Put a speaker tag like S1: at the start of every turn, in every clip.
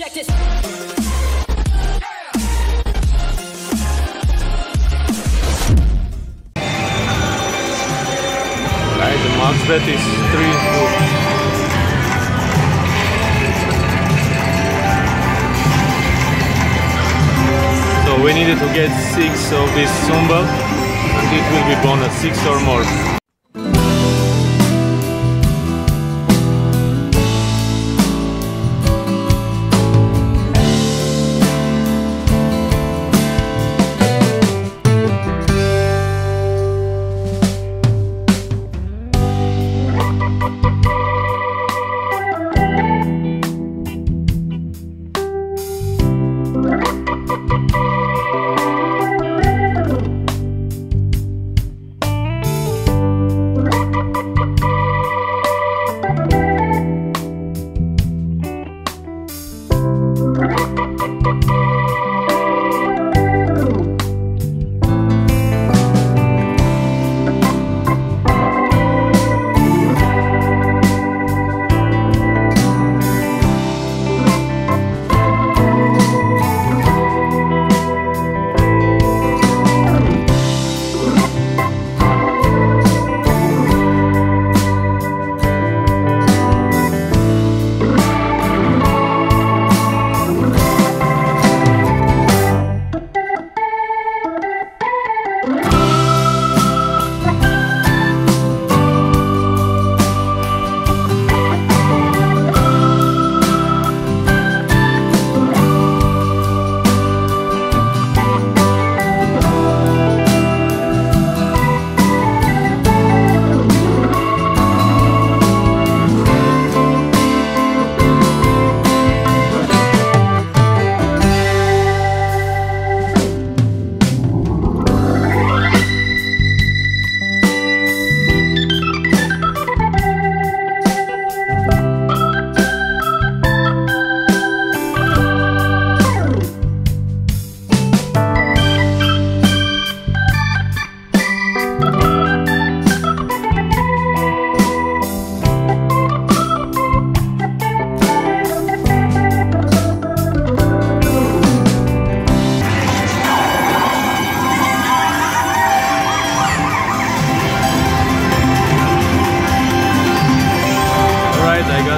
S1: Check this.
S2: Right, the max bet is three foot. So we needed to get six of this Zumba and it will be bonus, six or more.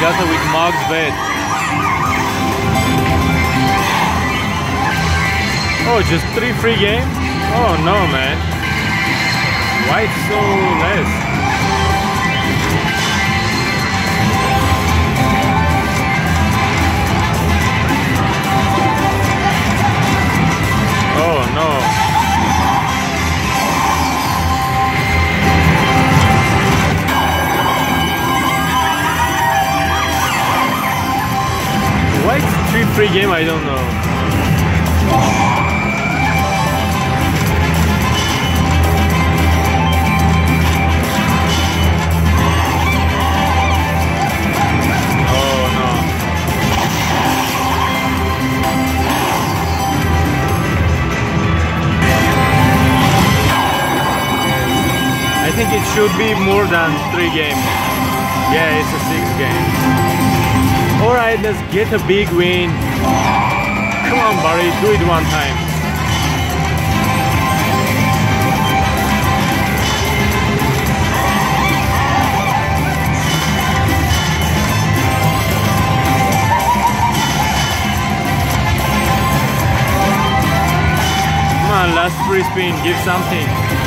S2: It with max bet. Oh, just three free games? Oh no, man. Why so less? Free game? I don't know. Oh. I think it should be more than three games. Yeah, it's a six game. Alright, let's get a big win. Come on, Barry, do it one time. Come on, last free spin, give something.